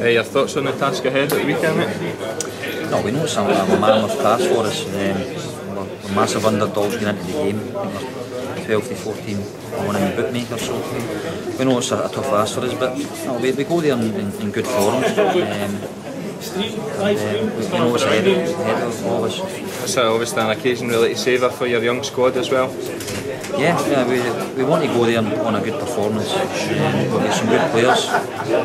Uh, your thoughts on the task ahead at the weekend, mate? No, we know it's a, a mammoth task for us. Um, we're, we're massive underdogs going into the game. I think we're 12 to 14 one in the bookmaker, so we know it's a, a tough ask for us, but no, we, we go there in, in, in good form. Um, uh, obviously an occasion really to savour for your young squad as well. Yeah, yeah we, we want to go there and on a good performance. We've got some good players.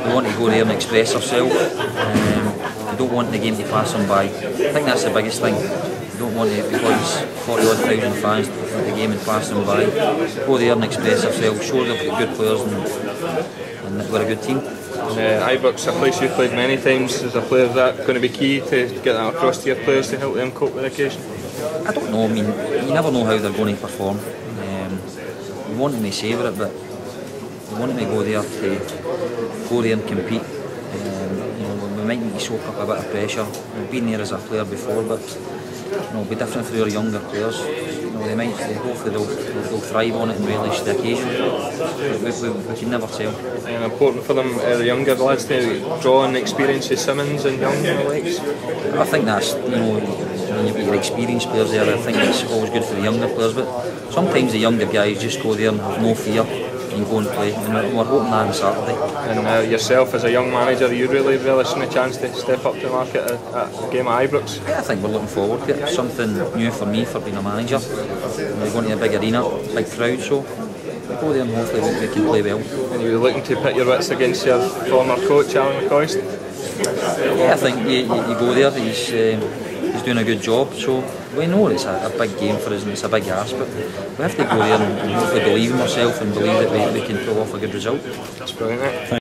We want to go there and express ourselves. Um, we don't want the game to pass them by. I think that's the biggest thing. We don't want to, because 40 odd thousand fans, let the game and pass them by. Go there and express ourselves, show got good players and, and we're a good team. Uh, Ibrox, a place you've played many times, is a player that going to be key to get that across to your players to help them cope with the occasion? I don't know. I mean, you never know how they're going to perform. Um, we want them to savour it, but we want them to go there to go there and compete. Um, you know, we might need to soak up a bit of pressure. We've been there as a player before, but know, be different for our younger players. You know, they might, they, hopefully they'll, they'll thrive on it and relish the occasion. But we, we, we can never tell. And important for them, uh, the younger lads, to draw on the experience of Simmons and Young and. I think that's, you know, when you've got your experienced players there, I think it's always good for the younger players. But sometimes the younger guys just go there and have no fear and go and play. And we're, hoping that on Saturday. And uh, yourself as a young manager, are you really relishing the chance to step up to the market at, at a game at Ibrox? Yeah, I think we're looking forward to it. Something new for me for being a manager. We're going to a big arena, big crowd, so go there and hopefully we, we can play well. And you're looking to pit your wits against your former coach, Ally McCoist? Yeah, I think you, you, you go there, he's, um, he's doing a good job, so we know it's a, a, big game for us and it's a big ask, but we have to go there and, hopefully believe in ourselves and believe that we, we can pull off a good result. That's brilliant, mate.